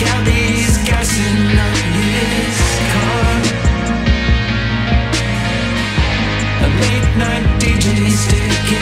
Gabby's gassing up night DJ sticking.